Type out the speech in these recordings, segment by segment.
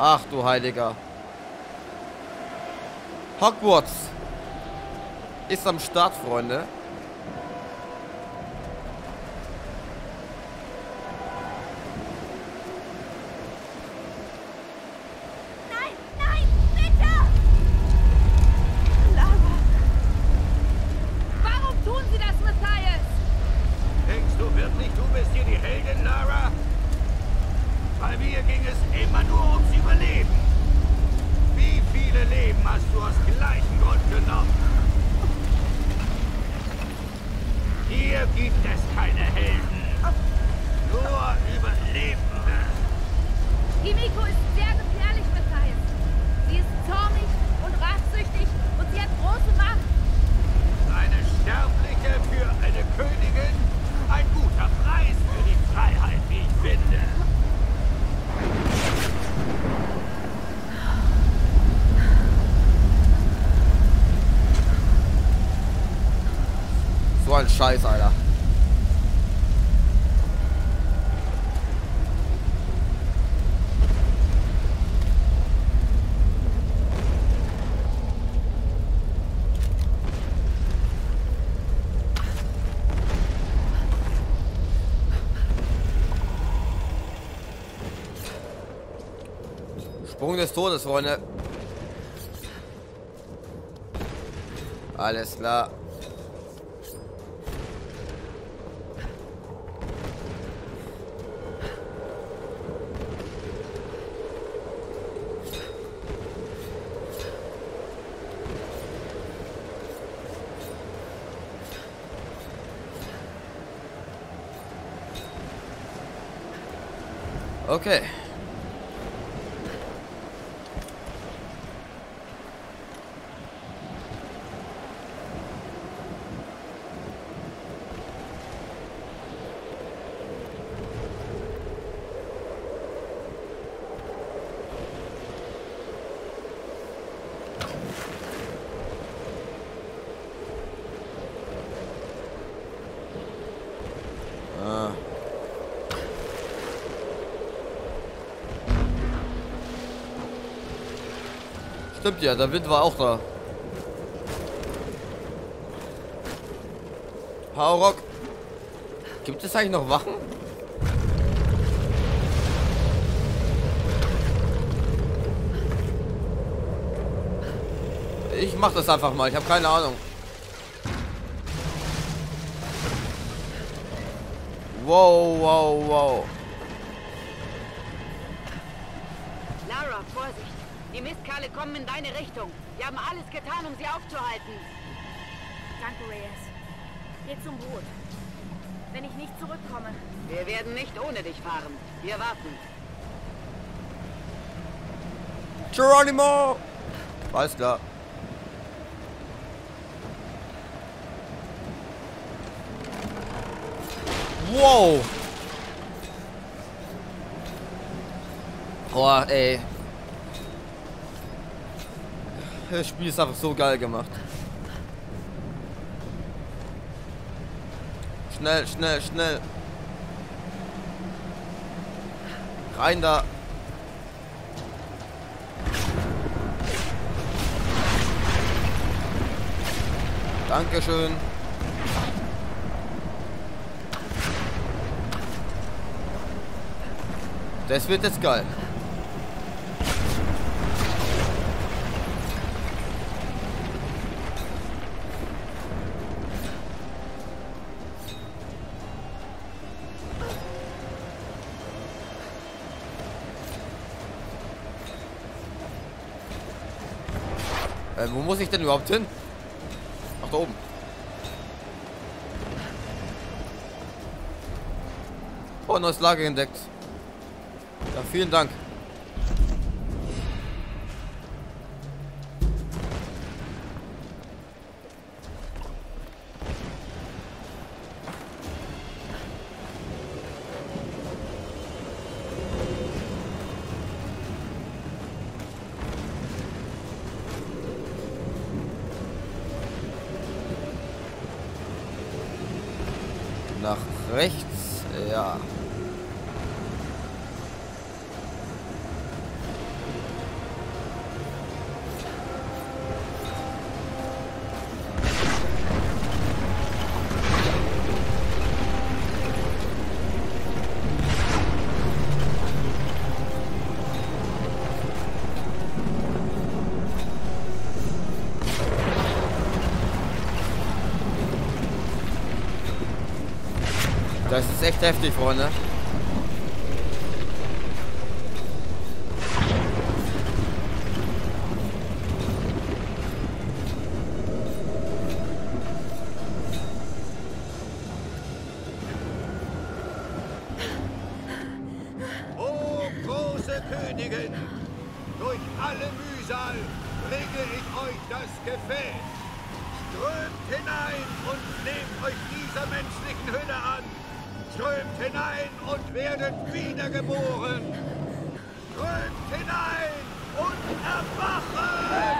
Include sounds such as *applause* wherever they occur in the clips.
Ach du Heiliger. Hogwarts ist am Start, Freunde. Nein, nein, bitte! Lava! Warum tun Sie das, Matthias? Denkst du wirklich, du bist hier die Heldin, Lara? Bei mir ging es immer nur ums Überleben. Wie viele Leben hast du aus gleichem Grund genommen? Hier gibt es keine Helden. Nur Überlebende. Himiko ist sehr gefährlich, Matthias. Sie ist zornig und rachsüchtig und sie hat große Macht. Eine Sterbliche für eine Königin. Ein guter Preis für die Freiheit, wie ich finde. So ein Scheiß, Alter. Sprung des Todes, Freunde. Alles klar. Okay. Stimmt ja, der Wind war auch da. Haurock. Gibt es eigentlich noch Wachen? Ich mach das einfach mal, ich habe keine Ahnung. Wow, wow, wow. Lara, Vorsicht! Die Mistkerle kommen in deine Richtung. Wir haben alles getan, um sie aufzuhalten. Danke, Reyes. Geh zum Boot. Wenn ich nicht zurückkomme, Wir werden nicht ohne dich fahren. Wir warten. Geronimo! Alles klar. Wow! Boah, ey. Das Spiel ist einfach so geil gemacht. Schnell, schnell, schnell. Rein da. Dankeschön. Das wird jetzt geil. Äh, wo muss ich denn überhaupt hin? Ach, da oben. Oh, neues Lager entdeckt. Ja, vielen Dank. Nach echt heftig, Freunde. O große Königin, durch alle Mühsal bringe ich euch das Gefäß. Strömt hinein und nehmt euch dieser menschlichen Hülle an. Strömt hinein und werdet wiedergeboren. Strömt hinein und erwachen!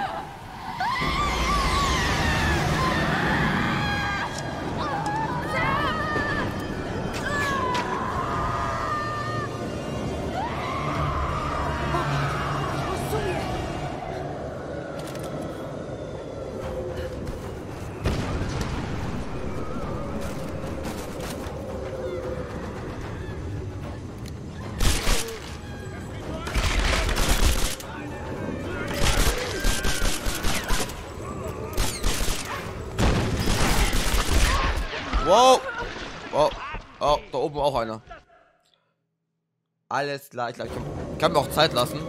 Wow. Wow. Oh, da oben auch einer. Alles klar, ich glaub, ich kann, kann mir auch Zeit lassen.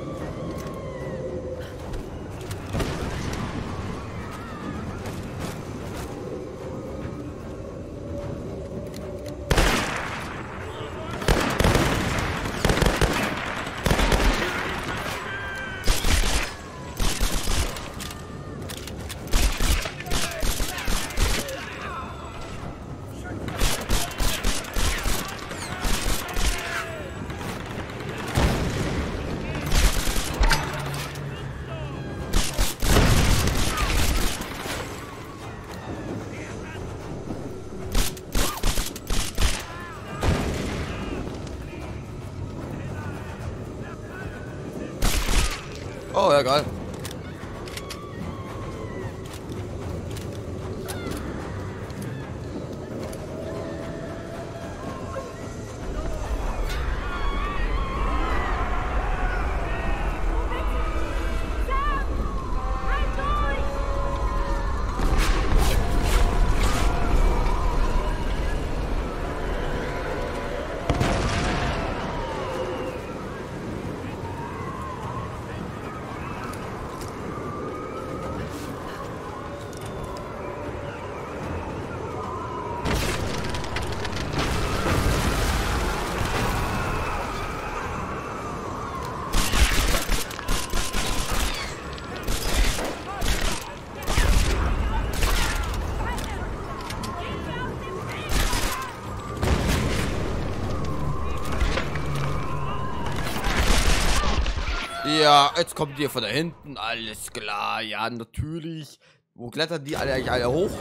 Ja, jetzt kommt ihr von da hinten. Alles klar, ja, natürlich. Wo klettern die alle eigentlich alle hoch?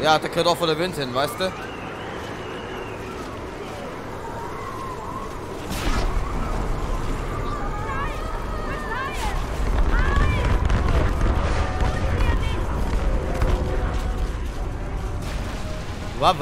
Ja, da gehört auch von der Wind hin, weißt du? War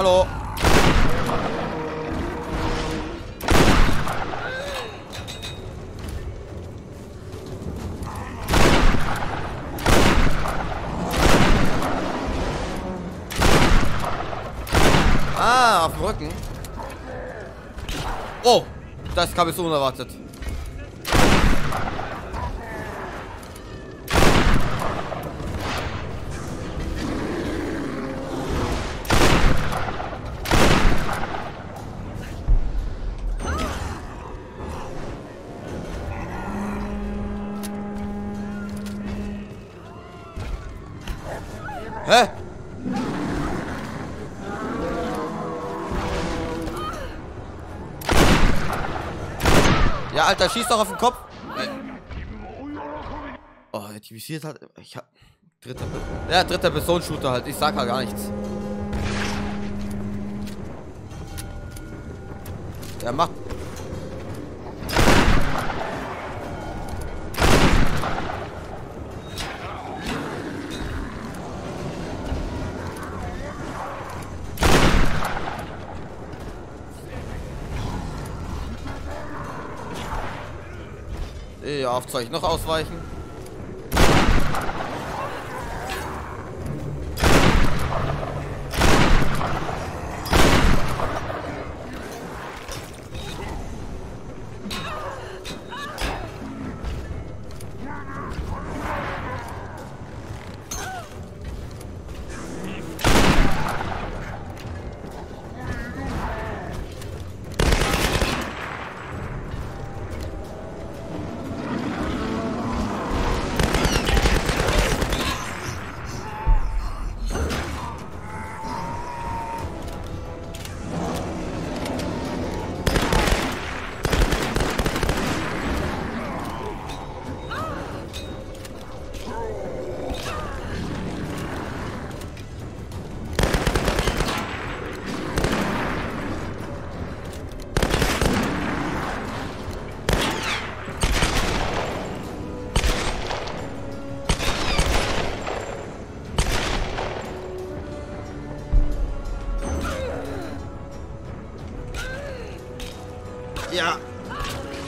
Hallo. Ah, auf dem Rücken. Oh, das kam jetzt unerwartet. Alter, schieß doch auf den Kopf. Oh, aktivisiert hat. Ich hab. Dritter. Ja, dritter Person-Shooter halt. Ich sag halt gar nichts. Ja, macht. Ja, auf Zeug noch ausweichen.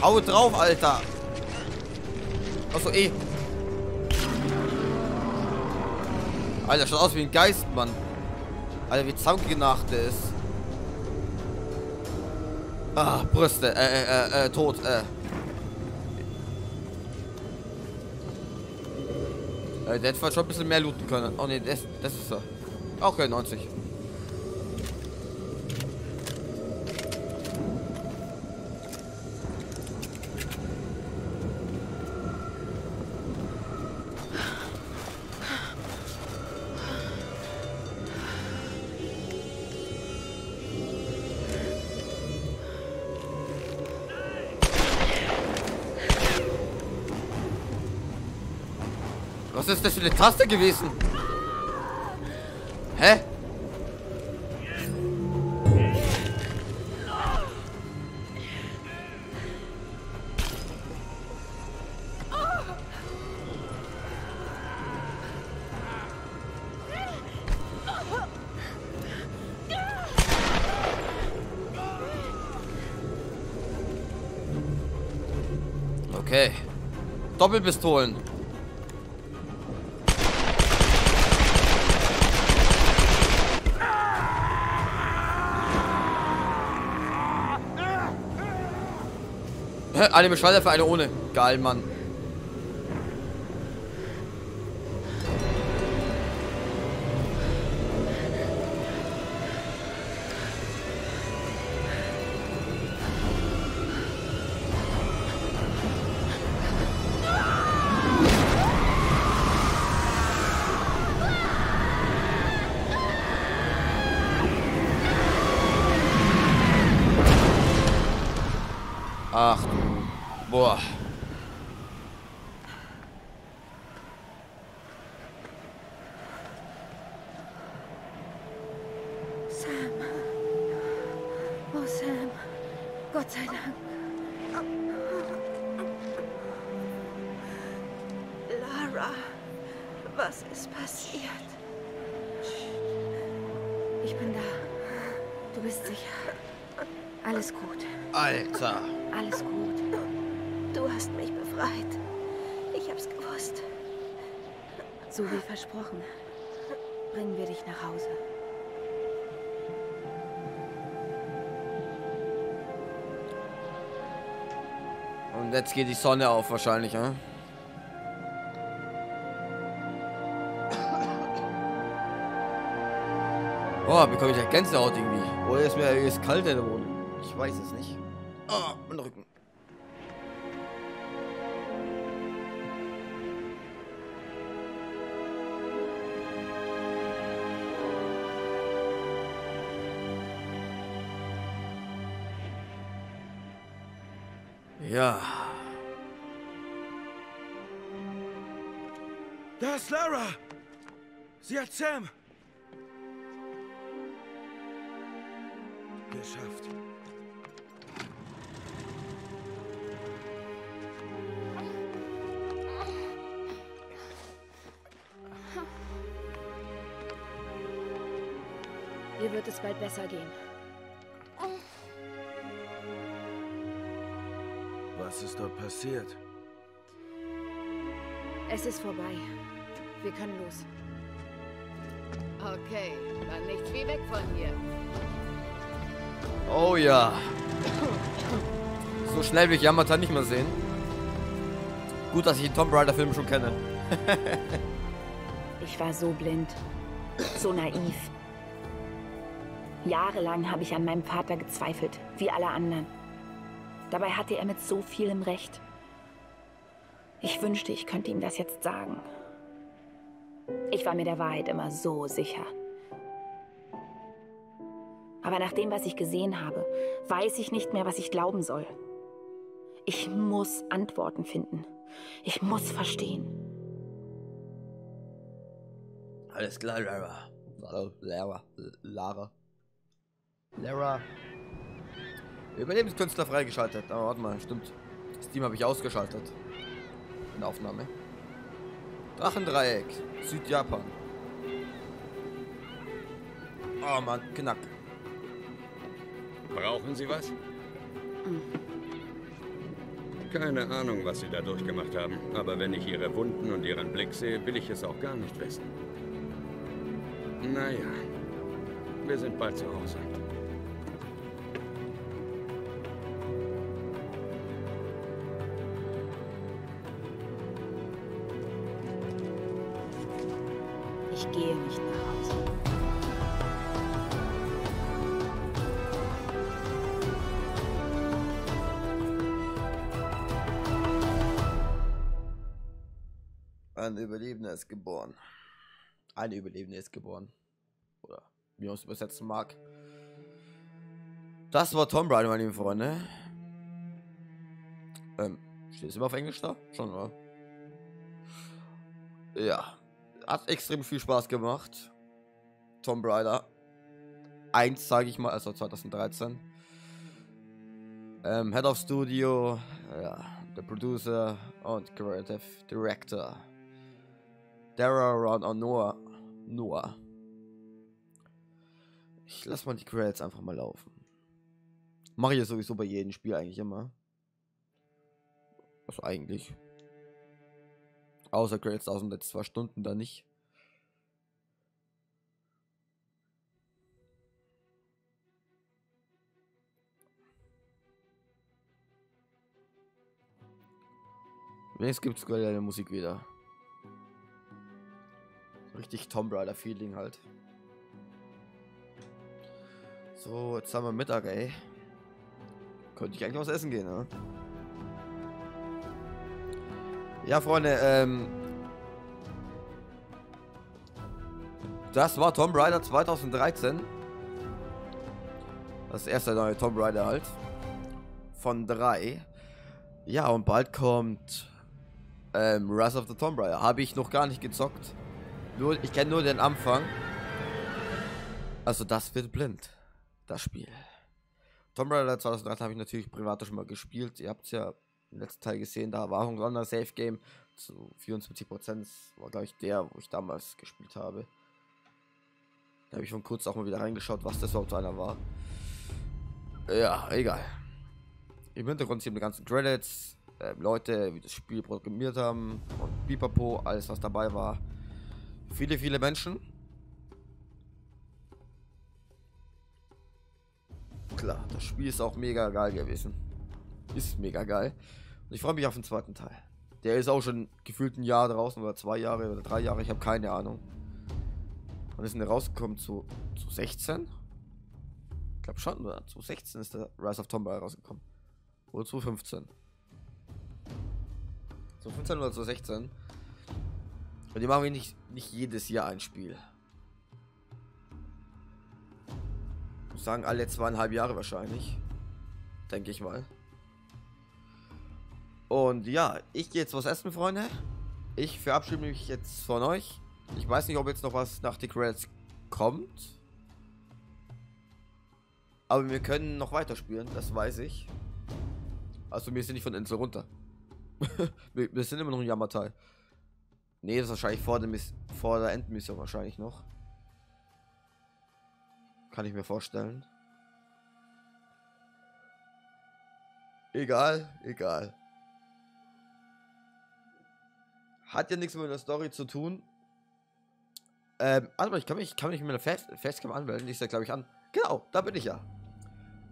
Hau drauf, Alter. Achso, eh. Alter, schaut aus wie ein Geist, Mann. Alter, wie zusammengenacht der ist. Ah, Brüste. Äh, äh, äh, tot. Äh. Äh, der hätte schon ein bisschen mehr looten können. Oh ne, das, das ist er. Okay, 90. ist das für eine Taste gewesen? Hä? Okay. Doppelpistolen. Eine mit Schallwaffe, eine ohne. Geil, Mann. Sei Dank. Lara, was ist passiert? Ich bin da. Du bist sicher. Alles gut. Alter. Alles gut. Du hast mich befreit. Ich hab's gewusst. So wie versprochen. Bringen wir dich nach Hause. Und jetzt geht die Sonne auf wahrscheinlich, hm? Oh, bekomme ich ja Gänsehaut irgendwie. Oder ist mir ist kalt in der Wohnung? Ich weiß es nicht. Oh, mein Rücken. Ja. Da ist Lara! Sie hat Sam! Geschafft. Dir wird es bald besser gehen. Was ist dort passiert? Es ist vorbei. Wir können los. Okay, dann nichts wie weg von hier. Oh ja. So schnell will ich Yamata nicht mehr sehen. Gut, dass ich den Tomb Raider Film schon kenne. *laughs* Ich war so blind, so naiv. Jahrelang habe ich an meinem Vater gezweifelt, wie alle anderen. Dabei hatte er mit so vielem Recht. Ich wünschte, ich könnte ihm das jetzt sagen. Ich war mir der Wahrheit immer so sicher. Aber nach dem, was ich gesehen habe, weiß ich nicht mehr, was ich glauben soll. Ich muss Antworten finden. Ich muss verstehen. Alles klar, Lara. Lara. Lara. Lara. Überlebenskünstler freigeschaltet. Aber warte mal, stimmt. Steam habe ich ausgeschaltet. Aufnahme. Drachendreieck. Südjapan. Oh Mann, knack. Brauchen Sie was? Keine Ahnung, was Sie da durchgemacht haben. Aber wenn ich Ihre Wunden und Ihren Blick sehe, will ich es auch gar nicht wissen. Naja, wir sind bald zu Hause. Ein Überlebender ist geboren. Ein Überlebender ist geboren. Oder wie man es übersetzen mag. Das war Tomb Raider, meine lieben Freunde. Ähm, steht es immer auf Englisch da? Schon, oder? Ja. Hat extrem viel Spaß gemacht. Tomb Raider 1, sage ich mal, also 2013. Ähm, Head of Studio, ja, der Producer und Creative Director. Dara Ron Noah. Noah. Ich lass mal die Credits einfach mal laufen. Mache ich ja sowieso bei jedem Spiel eigentlich immer. Also eigentlich. Außer Credits aus den letzten zwei Stunden da nicht. Wenigstens gibt es geile Musik wieder. Richtig Tomb Raider Feeling halt. So, jetzt haben wir Mittag, ey. Könnte ich eigentlich was essen gehen, ne? Ja, Freunde, ähm. Das war Tomb Raider 2013. Das erste neue Tomb Raider halt. Von drei. Ja, und bald kommt ähm, Rise of the Tomb Raider. Habe ich noch gar nicht gezockt. Nur, ich kenne nur den Anfang. Also das wird blind. Das Spiel. Tomb Raider 2013 habe ich natürlich privat schon mal gespielt. Ihr habt es ja im letzten Teil gesehen. Da war ein anderer Safe Game zu 24%. Das war glaube ich der, wo ich damals gespielt habe. Da habe ich von kurz auch mal wieder reingeschaut, was das überhaupt einer war. Ja, egal. Im Hintergrund wir die ganzen Credits, äh, Leute, wie das Spiel programmiert haben und Pipapo, alles was dabei war. Viele, viele Menschen. Klar, das Spiel ist auch mega geil gewesen. Ist mega geil. Und ich freue mich auf den zweiten Teil. Der ist auch schon gefühlt ein Jahr draußen oder zwei Jahre oder drei Jahre, ich habe keine Ahnung. Wann ist denn der rausgekommen? Zu, zu 16? Ich glaube schon, oder? Zu 16 ist der Rise of Tomb Raider rausgekommen. Oder zu 15. Zu 15 oder zu 16. Und die machen wir nicht, nicht jedes Jahr ein Spiel. Ich muss sagen, alle zweieinhalb Jahre wahrscheinlich. Denke ich mal. Und ja, ich gehe jetzt was essen, Freunde. Ich verabschiede mich jetzt von euch. Ich weiß nicht, ob jetzt noch was nach den Credits kommt. Aber wir können noch weiterspielen, das weiß ich. Also wir sind nicht von Insel runter. *laughs* wir, wir, sind immer noch in Yamatai. Nee, das ist wahrscheinlich vor Miss vor der Endmission wahrscheinlich noch. Kann ich mir vorstellen. Egal, egal. Hat ja nichts mit der Story zu tun. Ähm, warte ich kann mich, kann mich mit einer Fest Festcam anmelden. Ist ja, glaube ich, an. Genau, da bin ich ja.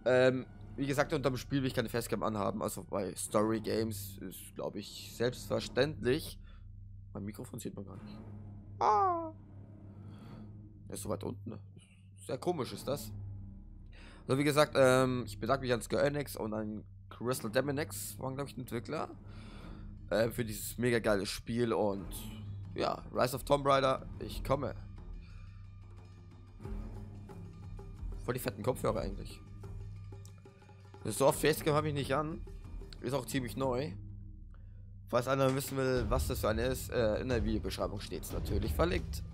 Ähm, wie gesagt, unter dem Spiel will ich keine Festcam anhaben. Also bei Story Games ist, glaube ich, selbstverständlich. Mein Mikrofon sieht man gar nicht. Ah. Er ist so weit unten. Ne? Sehr komisch ist das. Also wie gesagt, ähm, ich bedanke mich an Enix und an Crystal Deminex, waren glaube ich Entwickler, äh, für dieses mega geile Spiel und ja, Rise of Tomb Raider, ich komme. Voll die fetten Kopfhörer eigentlich. So oft Facecam habe ich nicht an. Ist auch ziemlich neu. Falls einer wissen will, was das für eine ist, äh, in der Videobeschreibung steht es natürlich verlinkt.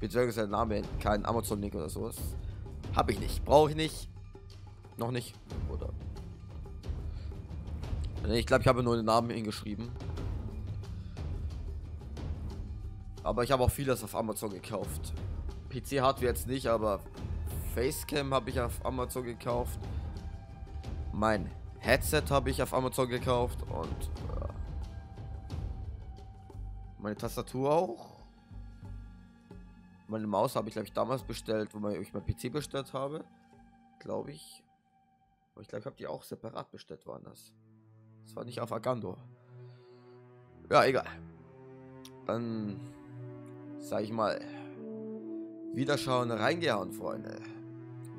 Beziehungsweise der Name, kein Amazon-Link oder sowas. Habe ich nicht. Brauche ich nicht. Noch nicht. Oder. Ich glaube, ich habe nur den Namen hingeschrieben. Aber ich habe auch vieles auf Amazon gekauft. PC-Hardware jetzt nicht, aber Facecam habe ich auf Amazon gekauft. Mein Headset habe ich auf Amazon gekauft und meine Tastatur auch. Meine Maus habe ich glaube ich damals bestellt, wo ich mein PC bestellt habe, glaube ich. Aber ich glaube, ich habe die auch separat bestellt, waren das. Das war nicht auf Agando. Ja, egal. Dann sage ich mal, Wiederschauen, reingehauen, Freunde.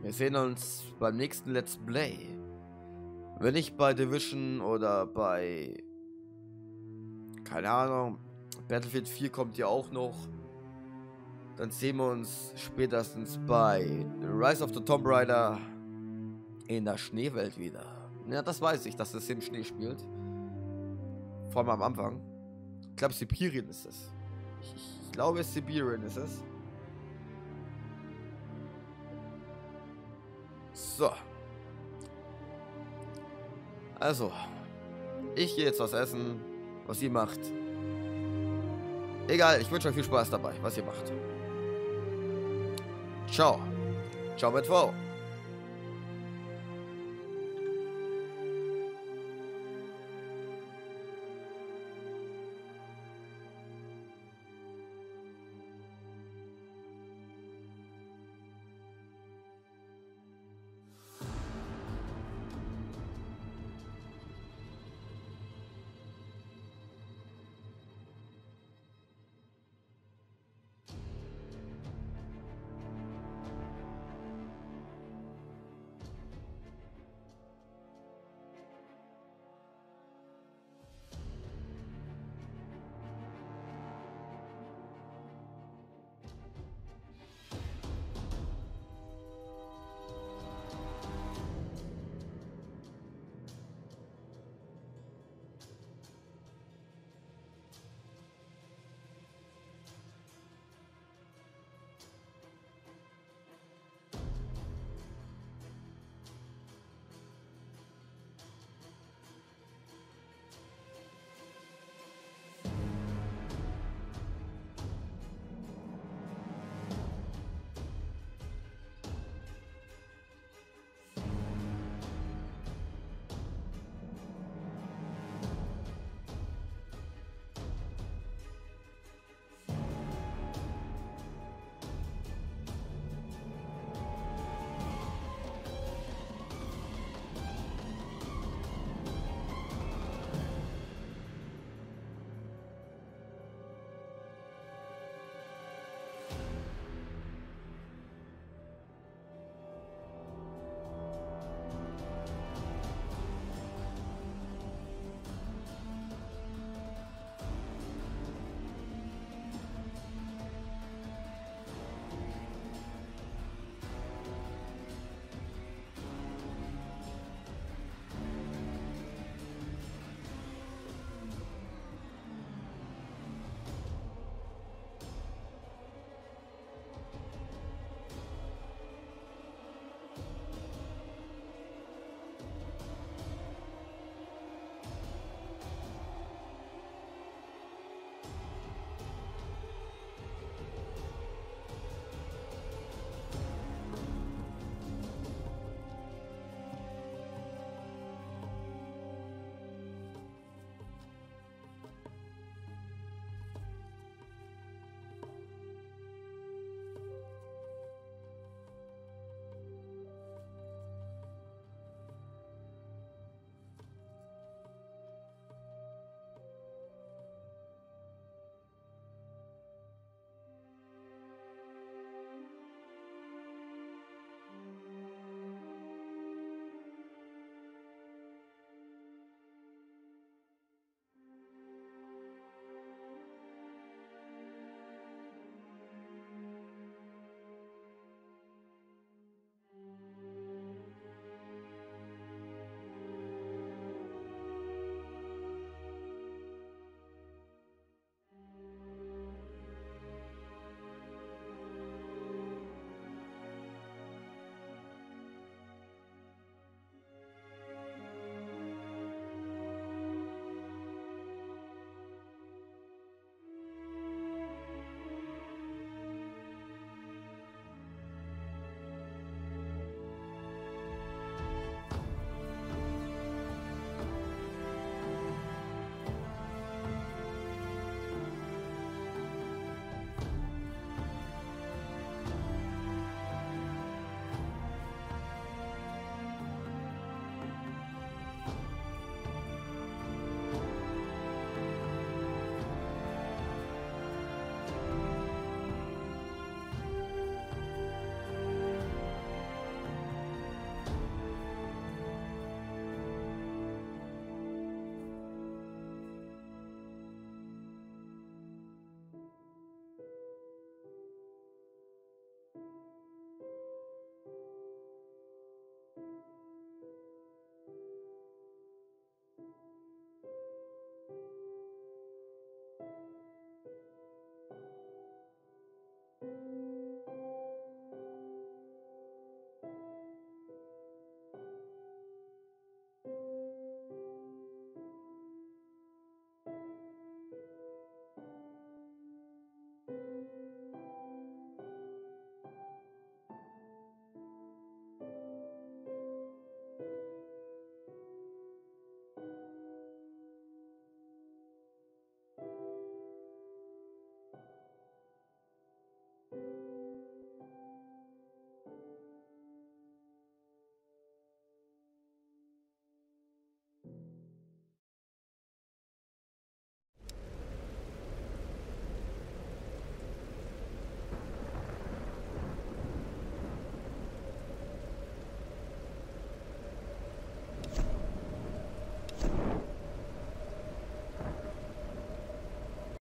Wir sehen uns beim nächsten Let's Play. Wenn nicht bei Division oder bei... Keine Ahnung. Battlefield 4 kommt ja auch noch. Dann sehen wir uns spätestens bei Rise of the Tomb Raider in der Schneewelt wieder. Ja, das weiß ich, dass das im Schnee spielt. Vor allem am Anfang. Ich glaube, Sibirien ist es. Ich, ich glaube, Sibirien ist es. So. Also, ich gehe jetzt was essen, was ihr macht. Egal, ich wünsche euch viel Spaß dabei, was ihr macht. Ciao. Ciao mit V.